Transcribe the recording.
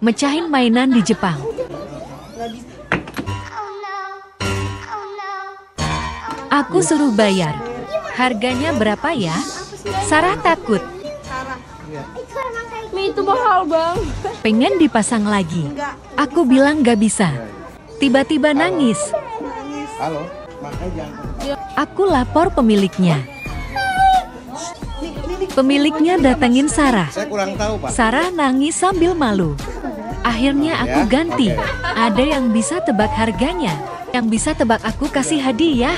mecahin mainan di Jepang. Aku suruh bayar. Harganya berapa ya? Sarah takut. Itu mahal bang. Pengen dipasang lagi. Aku bilang gak bisa. Tiba-tiba nangis. Halo, makanya jangan. Aku lapor pemiliknya. Pemiliknya datengin Sarah. Saya kurang tahu, Pak. Sarah nangis sambil malu. Akhirnya aku Ya, ganti. Ada yang bisa tebak harganya. Yang bisa tebak aku kasih hadiah.